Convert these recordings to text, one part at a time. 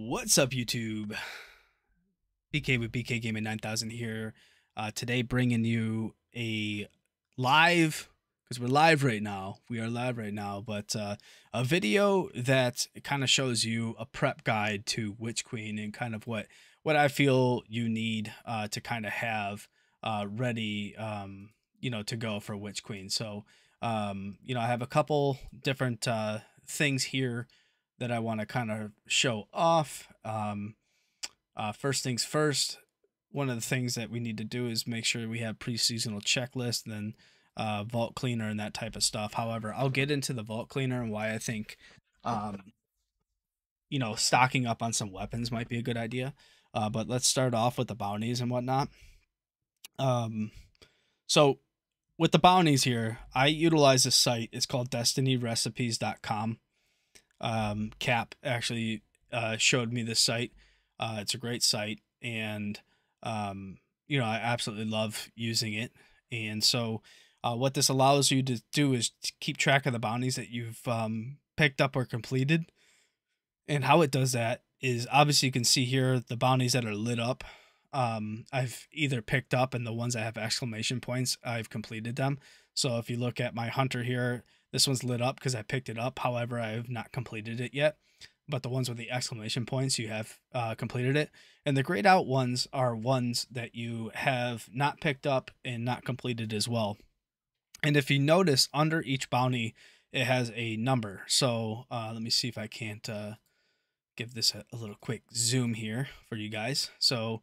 What's up, YouTube? BK with BK Gaming 9000 here. Uh, today, bringing you a live, because we're live right now. We are live right now, but uh, a video that kind of shows you a prep guide to Witch Queen and kind of what what I feel you need uh, to kind of have uh, ready, um, you know, to go for Witch Queen. So, um, you know, I have a couple different uh, things here that I want to kind of show off. Um, uh, first things first, one of the things that we need to do is make sure we have pre-seasonal checklist and then uh, vault cleaner and that type of stuff. However, I'll get into the vault cleaner and why I think, um, you know, stocking up on some weapons might be a good idea. Uh, but let's start off with the bounties and whatnot. Um, so with the bounties here, I utilize a site. It's called destinyrecipes.com um, Cap actually uh, showed me this site. Uh, it's a great site, and um, you know I absolutely love using it. And so, uh, what this allows you to do is to keep track of the bounties that you've um, picked up or completed. And how it does that is obviously you can see here the bounties that are lit up. Um, I've either picked up, and the ones that have exclamation points, I've completed them. So if you look at my hunter here, this one's lit up because I picked it up. However, I have not completed it yet. But the ones with the exclamation points, you have uh, completed it. And the grayed out ones are ones that you have not picked up and not completed as well. And if you notice, under each bounty, it has a number. So uh, let me see if I can't uh, give this a, a little quick zoom here for you guys. So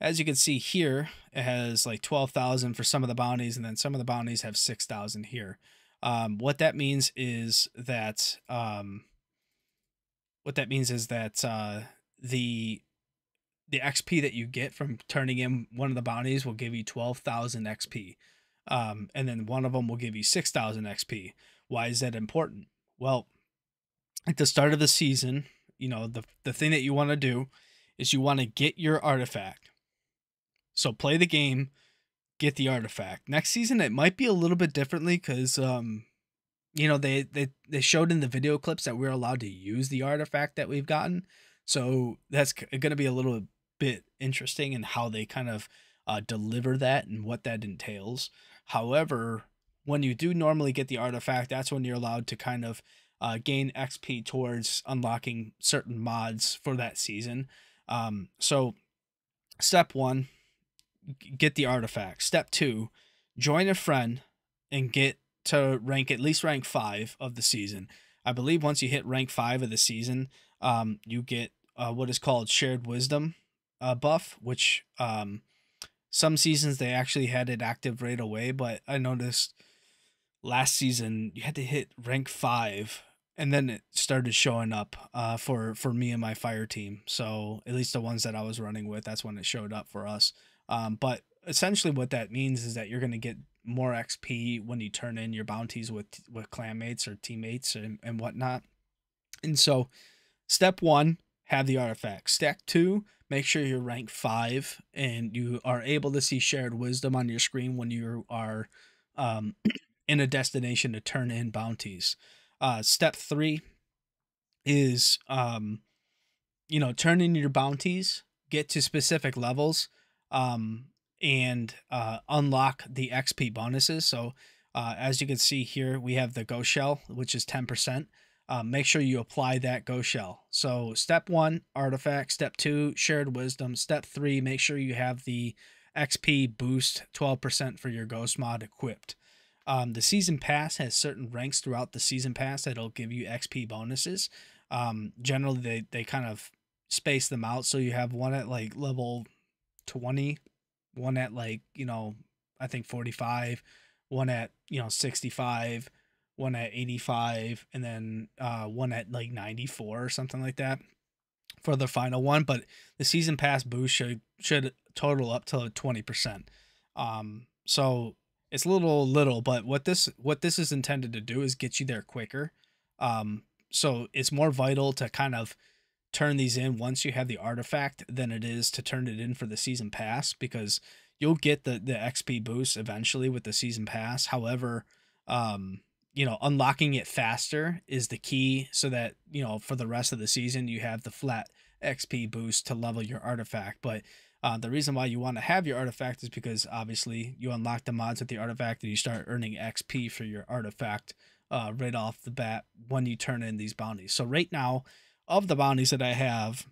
as you can see here, it has like 12,000 for some of the bounties, and then some of the bounties have 6,000 here. Um, what that means is that um, what that means is that uh, the the XP that you get from turning in one of the bounties will give you 12,000 XP. Um, and then one of them will give you 6,000 XP. Why is that important? Well, at the start of the season, you know, the, the thing that you want to do is you want to get your artifact. So play the game, get the artifact. Next season it might be a little bit differently because um you know they they they showed in the video clips that we're allowed to use the artifact that we've gotten. So that's going to be a little bit interesting in how they kind of uh, deliver that and what that entails. However, when you do normally get the artifact, that's when you're allowed to kind of uh, gain XP towards unlocking certain mods for that season. Um, so, step one, get the artifact. Step two, join a friend and get to rank at least rank five of the season. I believe once you hit rank five of the season, um, you get uh, what is called shared wisdom uh, buff, which um, some seasons they actually had it active right away, but I noticed last season you had to hit rank five and then it started showing up uh, for for me and my fire team. So at least the ones that I was running with, that's when it showed up for us. Um, but essentially, what that means is that you're going to get more XP when you turn in your bounties with with clanmates or teammates and, and whatnot. And so, step one, have the artifact. Step two, make sure you're rank five and you are able to see shared wisdom on your screen when you are um, in a destination to turn in bounties. Uh, step three is um, you know turn in your bounties, get to specific levels um, and uh, unlock the XP bonuses. So uh, as you can see here, we have the Ghost Shell, which is 10%. Uh, make sure you apply that Ghost Shell. So step one, artifact. Step two, shared wisdom. Step three, make sure you have the XP boost 12% for your Ghost mod equipped. Um, the season pass has certain ranks throughout the season pass that'll give you XP bonuses. Um, generally, they, they kind of space them out. So you have one at like level 20, one at like, you know, I think 45, one at, you know, 65, one at 85, and then uh, one at like 94 or something like that for the final one. But the season pass boost should, should total up to 20%. Um, so it's a little little, but what this what this is intended to do is get you there quicker. Um, so it's more vital to kind of turn these in once you have the artifact than it is to turn it in for the season pass because you'll get the the XP boost eventually with the season pass. However, um, you know, unlocking it faster is the key so that, you know, for the rest of the season you have the flat XP boost to level your artifact. But uh, the reason why you want to have your artifact is because obviously you unlock the mods with the artifact and you start earning XP for your artifact uh, right off the bat when you turn in these bounties. So right now, of the bounties that I have,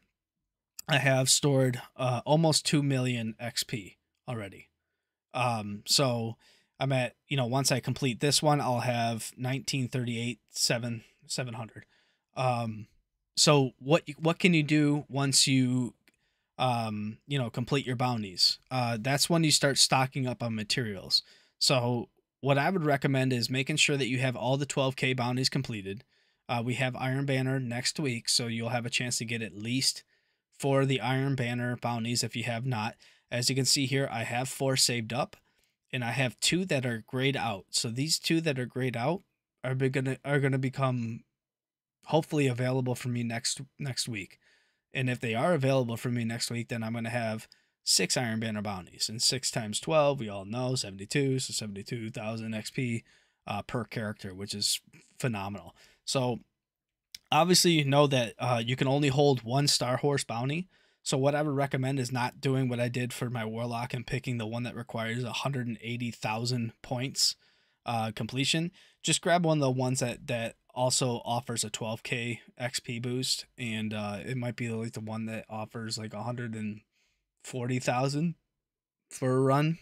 I have stored uh, almost 2 million XP already. Um, so I'm at, you know, once I complete this one, I'll have 1938, 7, 700. Um, so what, what can you do once you, um, you know, complete your bounties? Uh, that's when you start stocking up on materials. So what I would recommend is making sure that you have all the 12K bounties completed. Uh, we have Iron Banner next week, so you'll have a chance to get at least for the Iron Banner bounties if you have not. As you can see here, I have four saved up, and I have two that are grayed out. So these two that are grayed out are gonna are gonna become hopefully available for me next next week. And if they are available for me next week, then I'm gonna have six Iron Banner bounties, and six times twelve, we all know, seventy-two, so seventy-two thousand XP uh, per character, which is phenomenal. So obviously, you know that uh, you can only hold one Starhorse bounty. So what I would recommend is not doing what I did for my Warlock and picking the one that requires 180,000 points uh, completion. Just grab one of the ones that that also offers a 12k XP boost, and uh, it might be like the one that offers like 140,000 for a run.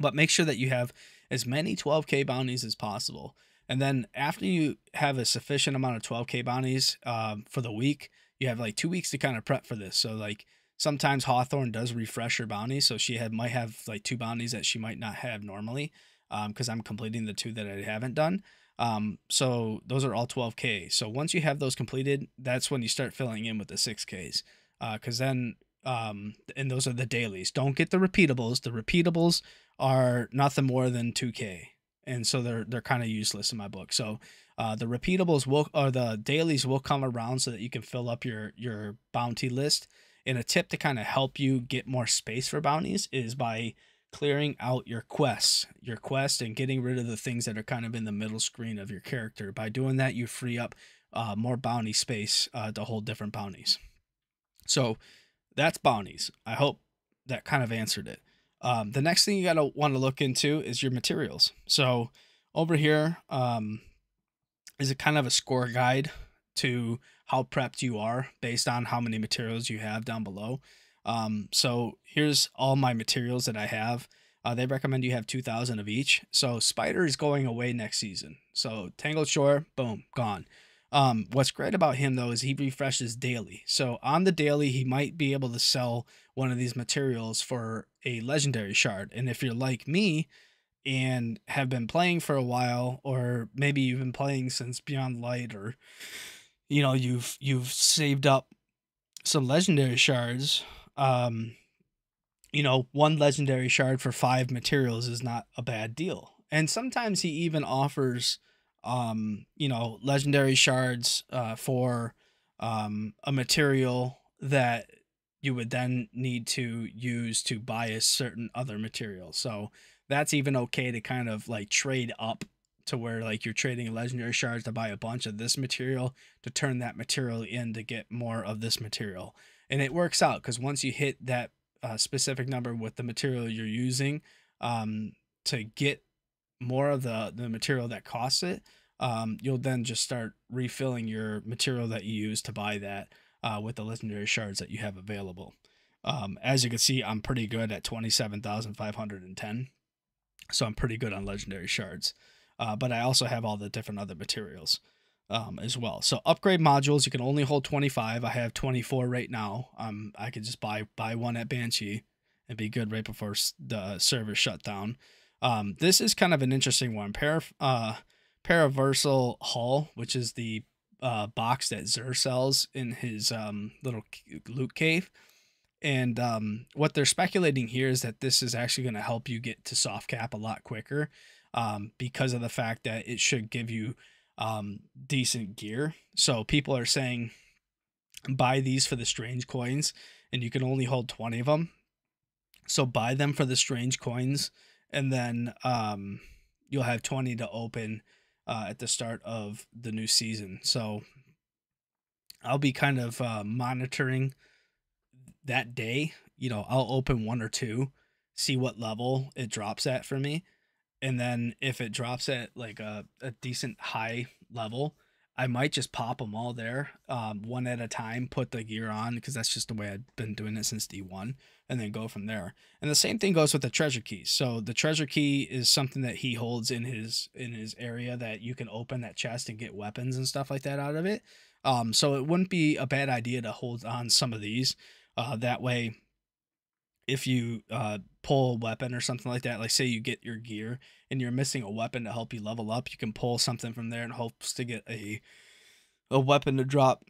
But make sure that you have as many 12k bounties as possible. And then after you have a sufficient amount of 12k bounties um, for the week, you have like two weeks to kind of prep for this. So like sometimes Hawthorne does refresh her bounties, so she had might have like two bounties that she might not have normally, because um, I'm completing the two that I haven't done. Um, so those are all 12k. So once you have those completed, that's when you start filling in with the 6ks, because uh, then um, and those are the dailies. Don't get the repeatables. The repeatables are nothing more than 2k and so they're they're kind of useless in my book. So uh, the repeatables will or the dailies will come around so that you can fill up your your bounty list. And a tip to kind of help you get more space for bounties is by clearing out your quests, your quest, and getting rid of the things that are kind of in the middle screen of your character. By doing that, you free up uh, more bounty space uh, to hold different bounties. So that's bounties. I hope that kind of answered it. Um, the next thing you gotta want to look into is your materials. So over here um, is a kind of a score guide to how prepped you are based on how many materials you have down below. Um, so here's all my materials that I have. Uh, they recommend you have 2,000 of each. So Spider is going away next season. So Tangled Shore, boom, gone. Um, what's great about him though is he refreshes daily. So on the daily, he might be able to sell one of these materials for a legendary shard. And if you're like me and have been playing for a while, or maybe you've been playing since Beyond Light, or you know you've you've saved up some legendary shards. Um, you know, one legendary shard for five materials is not a bad deal. And sometimes he even offers um, you know, legendary shards uh, for um, a material that you would then need to use to buy a certain other material. So that's even okay to kind of like trade up to where like you're trading legendary shards to buy a bunch of this material to turn that material in to get more of this material. And it works out because once you hit that uh, specific number with the material you're using um, to get more of the the material that costs it, um, you'll then just start refilling your material that you use to buy that uh, with the legendary shards that you have available. Um, as you can see, I'm pretty good at 27,510. So I'm pretty good on legendary shards. Uh, but I also have all the different other materials um, as well. So upgrade modules, you can only hold 25. I have 24 right now. Um, I could just buy buy one at Banshee and be good right before the server shut down. Um, this is kind of an interesting one. Pair, uh, Paraversal Haul, which is the uh, box that Xur sells in his um, little loot cave. And um, what they're speculating here is that this is actually going to help you get to soft cap a lot quicker um, because of the fact that it should give you um, decent gear. So people are saying buy these for the strange coins, and you can only hold 20 of them. So buy them for the strange coins, and then um, you'll have 20 to open uh, at the start of the new season. So I'll be kind of uh, monitoring that day. You know, I'll open one or two, see what level it drops at for me. And then if it drops at like a, a decent high level, I might just pop them all there, um, one at a time, put the gear on because that's just the way I've been doing it since D1, and then go from there. And the same thing goes with the treasure keys. So the treasure key is something that he holds in his in his area that you can open that chest and get weapons and stuff like that out of it. Um, so it wouldn't be a bad idea to hold on some of these. Uh, that way, if you uh, pull a weapon or something like that, like say you get your gear and you're missing a weapon to help you level up, you can pull something from there and hopes to get a a weapon to drop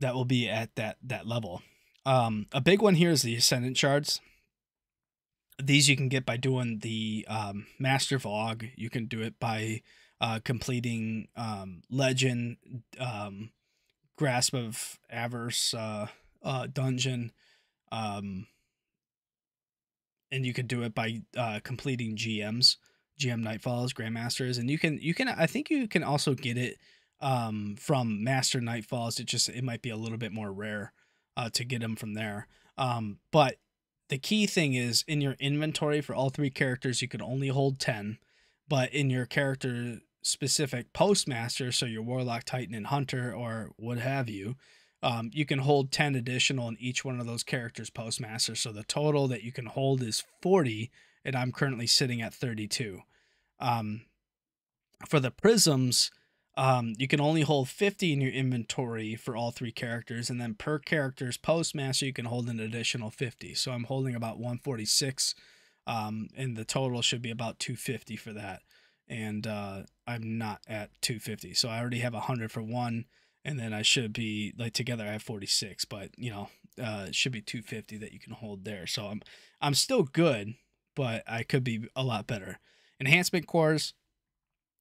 that will be at that that level. Um, a big one here is the ascendant shards. These you can get by doing the um, master VoG. You can do it by uh, completing um, legend, um, grasp of avarice uh, uh, dungeon. Um, and you could do it by uh, completing GMs, GM Nightfalls, Grandmasters, and you can you can I think you can also get it um, from Master Nightfalls. It just it might be a little bit more rare uh, to get them from there. Um, but the key thing is in your inventory for all three characters, you can only hold ten, but in your character specific postmaster, so your Warlock, Titan, and Hunter, or what have you, um, you can hold 10 additional in each one of those characters postmaster. So the total that you can hold is 40, and I'm currently sitting at 32. Um, for the prisms, um, you can only hold 50 in your inventory for all three characters, and then per character's postmaster, you can hold an additional 50. So I'm holding about 146, um, and the total should be about 250 for that. And uh, I'm not at 250, so I already have 100 for one and then I should be like together I have 46, but you know, uh it should be 250 that you can hold there. So I'm I'm still good, but I could be a lot better. Enhancement cores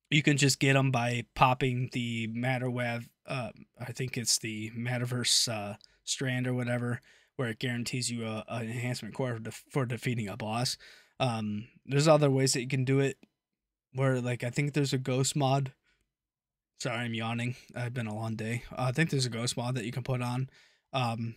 you can just get them by popping the Matterweb uh I think it's the Matterverse uh strand or whatever where it guarantees you a, an enhancement core for, de- for defeating a boss. Um there's other ways that you can do it where like I think there's a ghost mod Sorry, I'm yawning. I've been a long day. Uh, I think there's a ghost mod that you can put on. Um,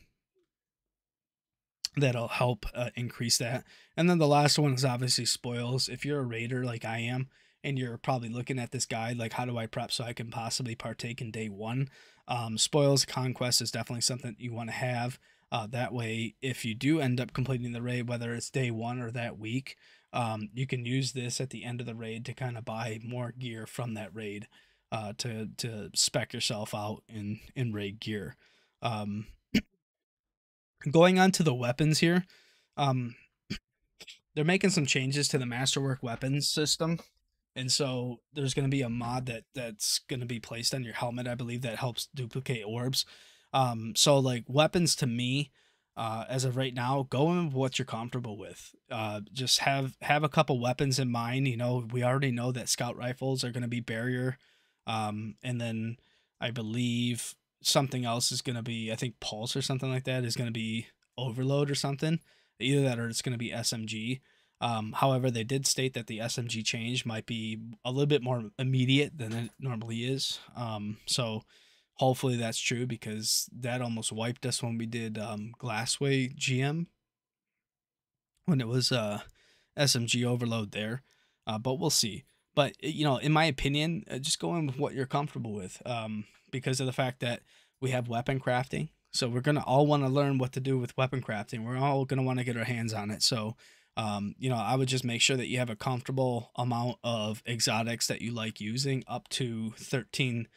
that'll help uh, increase that. And then the last one is obviously spoils. If you're a raider like I am, and you're probably looking at this guide, like how do I prep so I can possibly partake in day one? Um, spoils conquest is definitely something you want to have. Uh, that way, if you do end up completing the raid, whether it's day one or that week, um, you can use this at the end of the raid to kind of buy more gear from that raid uh, to to spec yourself out in in raid gear. Um, going on to the weapons here, um, they're making some changes to the masterwork weapons system, and so there's going to be a mod that that's going to be placed on your helmet. I believe that helps duplicate orbs. Um, so like weapons to me, uh, as of right now, go in with what you're comfortable with. Uh, just have have a couple weapons in mind. You know, we already know that scout rifles are going to be barrier um, and then I believe something else is going to be, I think Pulse or something like that is going to be Overload or something. Either that or it's going to be SMG. Um, however, they did state that the SMG change might be a little bit more immediate than it normally is. Um, so hopefully that's true because that almost wiped us when we did um, Glassway GM when it was uh, SMG overload there. Uh, but we'll see. But you know, in my opinion, uh, just go in with what you're comfortable with, um, because of the fact that we have weapon crafting. So we're gonna all want to learn what to do with weapon crafting. We're all gonna want to get our hands on it. So, um, you know, I would just make sure that you have a comfortable amount of exotics that you like using, up to thirteen.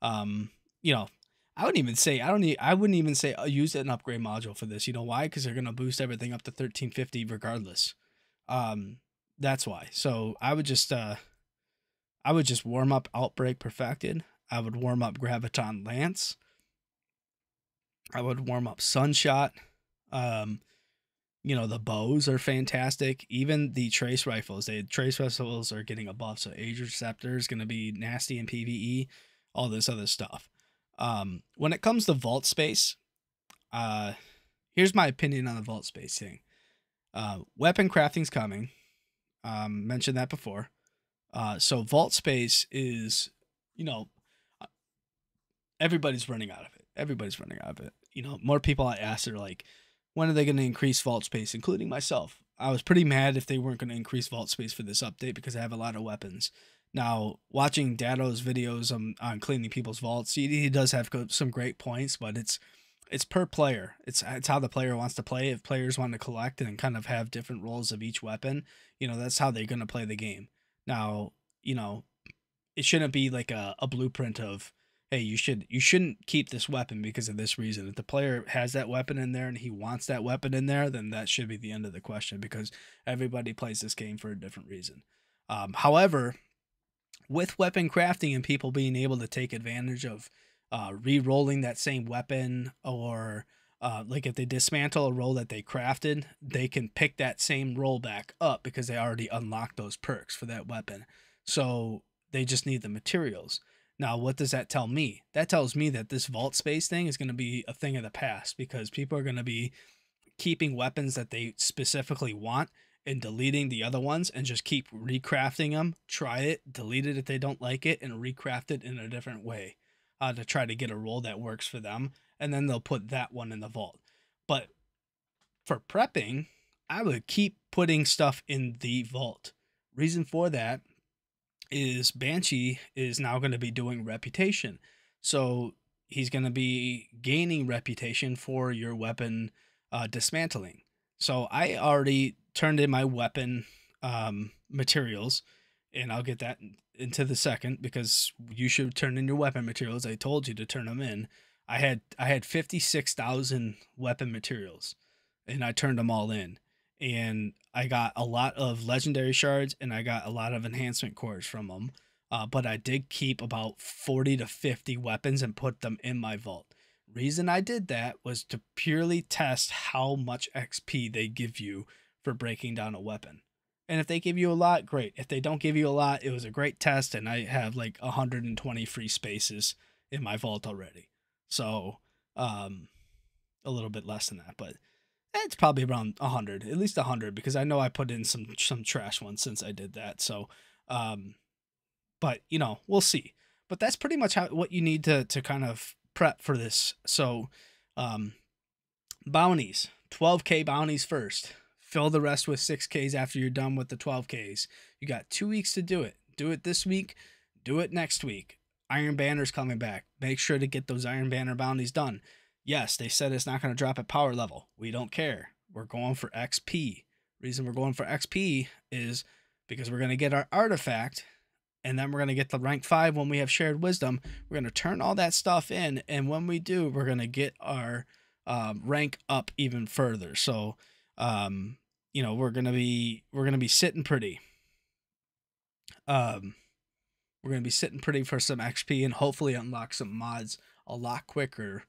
Um, you know, I wouldn't even say I don't need. I wouldn't even say uh, use an upgrade module for this. You know why? Because they're gonna boost everything up to thirteen fifty regardless. Um, that's why. So I would just uh I would just warm up Outbreak Perfected. I would warm up Graviton Lance. I would warm up Sunshot. Um, you know, the bows are fantastic. Even the trace rifles, the trace rifles are getting a buff. So Ager's Scepter is going to be nasty in PvE, all this other stuff. Um, when it comes to vault space, uh, here's my opinion on the vault space thing. Uh, weapon crafting's coming. Um, mentioned that before. Uh, so vault space is, you know, uh, everybody's running out of it. Everybody's running out of it. You know, more people I asked are like, when are they going to increase vault space, including myself? I was pretty mad if they weren't going to increase vault space for this update because I have a lot of weapons. Now, watching Datto's videos on, on cleaning people's vaults, he, he does have some great points, but it's it's per player. It's it's how the player wants to play. If players want to collect and kind of have different roles of each weapon, you know, that's how they're going to play the game. Now, you know, it shouldn't be like a, a blueprint of hey, you should you shouldn't keep this weapon because of this reason. If the player has that weapon in there and he wants that weapon in there, then that should be the end of the question because everybody plays this game for a different reason. Um, however, with weapon crafting and people being able to take advantage of uh, re-rolling that same weapon or uh, like if they dismantle a roll that they crafted, they can pick that same roll back up because they already unlocked those perks for that weapon. So they just need the materials. Now, what does that tell me? That tells me that this vault space thing is going to be a thing of the past because people are going to be keeping weapons that they specifically want and deleting the other ones and just keep recrafting them. Try it, delete it if they don't like it, and recraft it in a different way uh, to try to get a roll that works for them. And then they'll put that one in the vault. But for prepping, I would keep putting stuff in the vault. Reason for that is Banshee is now going to be doing reputation. So he's going to be gaining reputation for your weapon uh, dismantling. So I already turned in my weapon um, materials, and I'll get that into the second because you should turn in your weapon materials. I told you to turn them in. I had I had fifty six thousand weapon materials, and I turned them all in and I got a lot of legendary shards and I got a lot of enhancement cores from them. Uh, but I did keep about 40 to 50 weapons and put them in my vault. Reason I did that was to purely test how much XP they give you for breaking down a weapon. And if they give you a lot, great. If they don't give you a lot, it was a great test and I have like 120 free spaces in my vault already. So, um a little bit less than that, but it's probably around 100 at least 100 because i know i put in some some trash ones since i did that so um but you know we'll see. But that's pretty much how what you need to to kind of prep for this. So um bounties 12k bounties first. Fill the rest with 6ks after you're done with the 12ks you got two weeks to do it. Do it this week do it next week. Iron banner's coming back. Make sure to get those iron banner bounties done Yes, they said it's not going to drop at power level. We don't care. We're going for XP. Reason we're going for XP is because we're going to get our artifact and then we're going to get the rank 5 when we have shared wisdom. We're going to turn all that stuff in and when we do, we're going to get our um, rank up even further. So, um, you know, we're going to be we're going to be sitting pretty. Um we're going to be sitting pretty for some XP and hopefully unlock some mods a lot quicker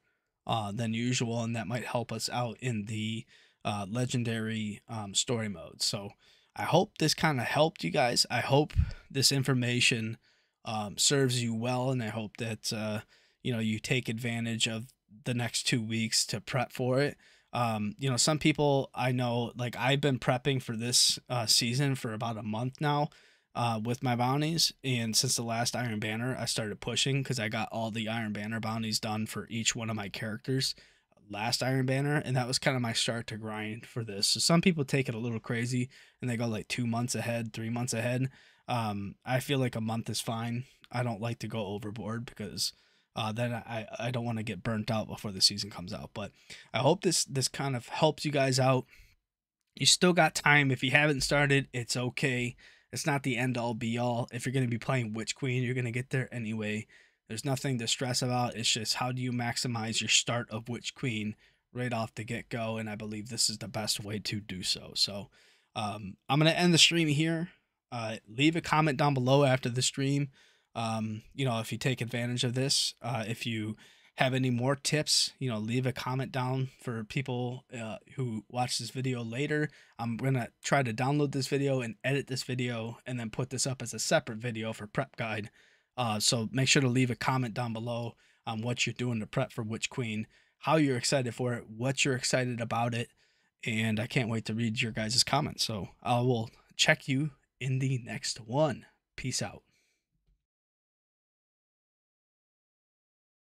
uh, than usual, and that might help us out in the uh, legendary um, story mode. So I hope this kind of helped you guys. I hope this information um, serves you well, and I hope that uh, you know you take advantage of the next two weeks to prep for it. Um, you know, some people I know, like I've been prepping for this uh, season for about a month now uh, with my bounties. And since the last Iron Banner, I started pushing because I got all the Iron Banner bounties done for each one of my characters last Iron Banner. And that was kind of my start to grind for this. So some people take it a little crazy and they go like two months ahead, three months ahead. Um, I feel like a month is fine. I don't like to go overboard because uh, then I, I don't want to get burnt out before the season comes out. But I hope this this kind of helps you guys out. You still got time. If you haven't started, it's okay. It's not the end all be all. If you're going to be playing Witch Queen, you're going to get there anyway. There's nothing to stress about. It's just how do you maximize your start of Witch Queen right off the get go. And I believe this is the best way to do so. So um, I'm going to end the stream here. Uh, leave a comment down below after the stream. Um, you know, if you take advantage of this, uh, if you have any more tips, you know, leave a comment down for people uh, who watch this video later. I'm going to try to download this video and edit this video and then put this up as a separate video for prep guide. Uh, so make sure to leave a comment down below on what you're doing to prep for Witch Queen, how you're excited for it, what you're excited about it. And I can't wait to read your guys' comments. So I will check you in the next one. Peace out.